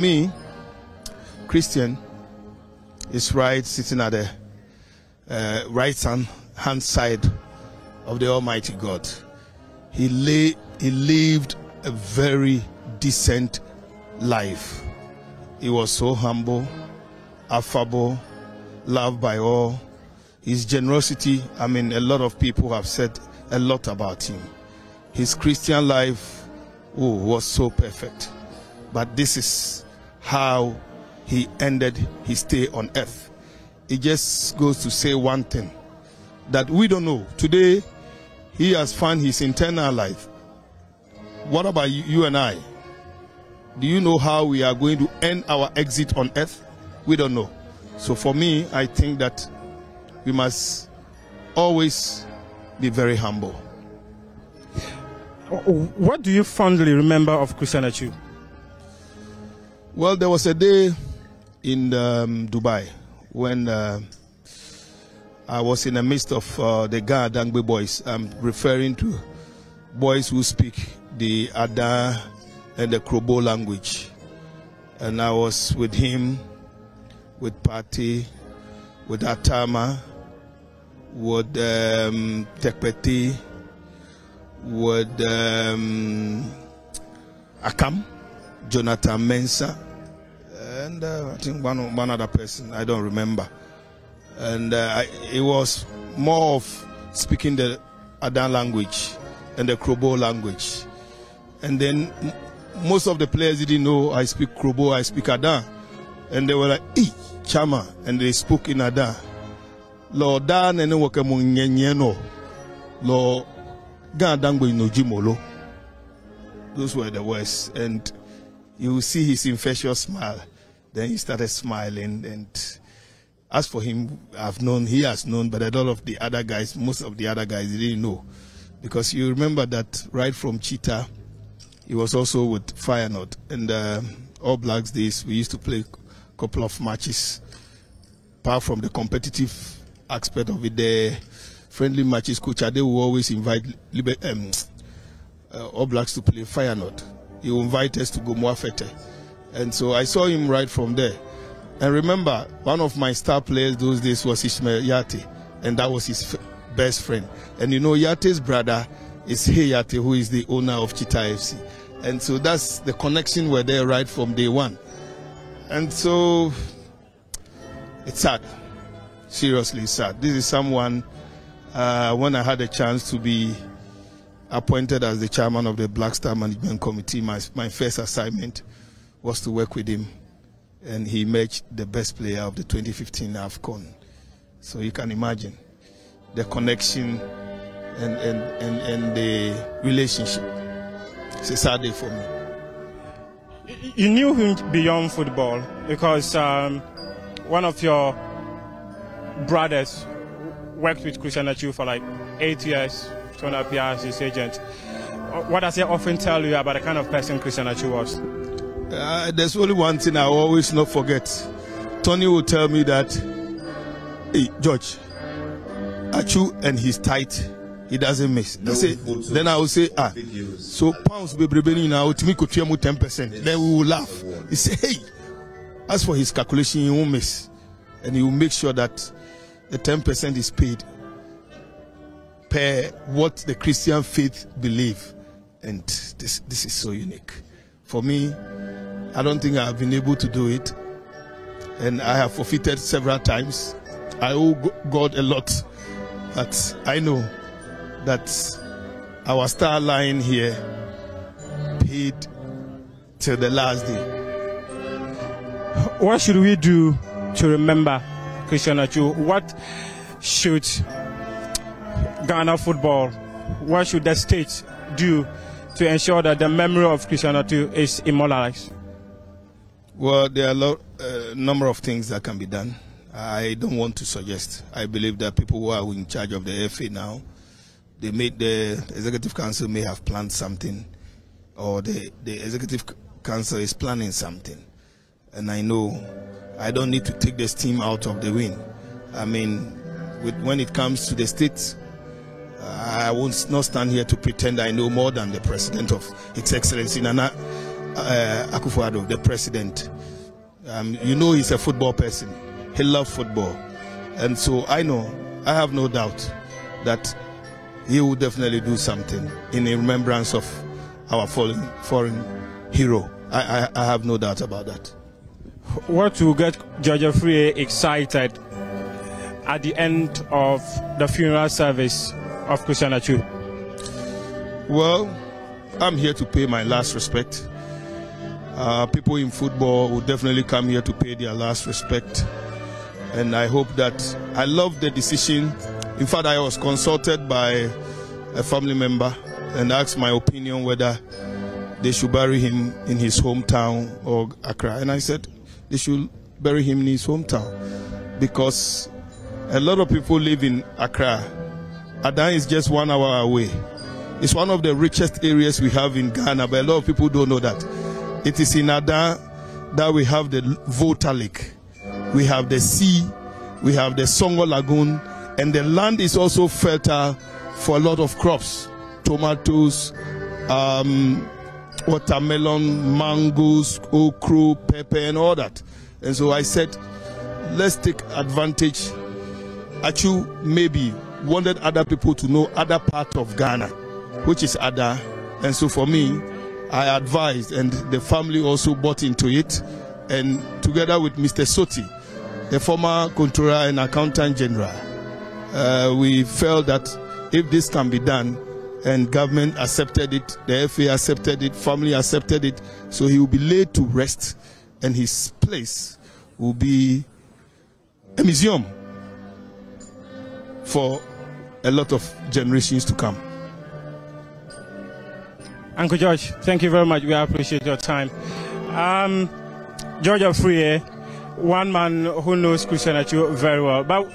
Me, Christian, is right sitting at the uh, right hand, hand side of the Almighty God. He he lived a very decent life. He was so humble, affable, loved by all. His generosity, I mean, a lot of people have said a lot about him. His Christian life oh, was so perfect. But this is how he ended his stay on earth. It just goes to say one thing that we don't know. Today, he has found his internal life. What about you, and I? Do you know how we are going to end our exit on earth? We don't know. So for me, I think that we must always be very humble. What do you fondly remember of Christian Atsu? Well, there was a day in um, Dubai when uh, I was in the midst of uh, the Ga Dangbe boys. I'm referring to boys who speak the Ada and the Krobo language. And I was with him, with Pati, with Atama, with um, Tekpeti, with um, Akam, Jonathan Mensah, and uh, I think one, one other person, I don't remember. And uh, I, it was more of speaking the Adan language and the Krobo language. And then most of the players didn't know I speak Krobo, I speak Adan. And they were like, ee, Chama. And they spoke in Adan. Lord Dan and then no. Lord Gandangbo no Jimolo. Those were the words. And you will see his infectious smile. Then he started smiling. And as for him, I've known, he has known, but a lot of the other guys, most of the other guys, didn't know. Because you remember that right from Cheetah, he was also with Feyenoord. And uh, All Blacks days, we used to play a couple of matches. Apart from the competitive aspect of it, the friendly matches, Coach Ade will always invite um, uh, All Blacks to play Feyenoord. He will invite us to go Moafete. And so I saw him right from there. And remember, one of my star players those days was Ishmael Yartey, and that was his best friend. And you know, Yartey's brother is Hey Yartey, who is the owner of Cheetah FC. And so that's the connection were there right from day one. And so it's sad. Seriously sad. This is someone, uh, when I had a chance to be appointed as the chairman of the Black Star Management Committee, my, my first assignment was to work with him. And he emerged the best player of the 2015 AFCON. So you can imagine the connection and, and, and, and the relationship. It's a sad day for me. You knew him beyond football because um, one of your brothers worked with Christian Atsu for like eight years, and a half as his agent. What does he often tell you about the kind of person Christian Atsu was? Uh, there's only one thing I always not forget. Tony will tell me that, hey, George, Atsu and his tight, he doesn't miss. I say, then I will say, ah, so pounds be brebeni now to me could mu ten percent. Then we will laugh. He say, hey, as for his calculation, he won't miss, and he will make sure that the ten percent is paid per what the Christian faith believe, and this this is so unique. For me, I don't think I have been able to do it, and I have forfeited several times. I owe God a lot, but I know that our star line here paid till the last day. What should we do to remember Christian Atsu? What should Ghana football, what should the state do to ensure that the memory of Christian Atsu is immortalized? Well, there are a lot, uh, number of things that can be done. I don't want to suggest. I believe that people who are in charge of the FA now, they made the executive council may have planned something, or the the executive council is planning something, and I know I don't need to take this team out of the win. I mean, with, when it comes to the states, I will not stand here to pretend I know more than the president of His Excellency Nana uh, Akufo-Addo, the president. Um, you know he's a football person. He loves football. And so I know, I have no doubt that he will definitely do something in remembrance of our fallen foreign hero. I, I, I have no doubt about that. What will get George Afriyie excited at the end of the funeral service of Christian Atsu? Well, I'm here to pay my last respect. Uh, people in football will definitely come here to pay their last respect. And I hope that I love the decision. In fact, I was consulted by a family member and asked my opinion whether they should bury him in his hometown or Accra. And I said they should bury him in his hometown because a lot of people live in Accra. Adan is just one hour away. It's one of the richest areas we have in Ghana, but a lot of people don't know that. It is in Adan that we have the Volta Lake, we have the sea, we have the Songor Lagoon, and the land is also fertile for a lot of crops tomatoes, um, watermelon, mangoes, okra, pepper, and all that. And so I said, let's take advantage. Atsu maybe wanted other people to know other part of Ghana, which is Ada. And so for me, I advised, and the family also bought into it. And together with Mr. Soti, the former controller and accountant general, uh, we felt that if this can be done, and government accepted it, the FA accepted it, family accepted it, so he will be laid to rest, and his place will be a museum for a lot of generations to come. Uncle George, thank you very much. We appreciate your time. Um, George Afriyie, one man who knows Christian Atsu very well. But